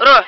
Ро,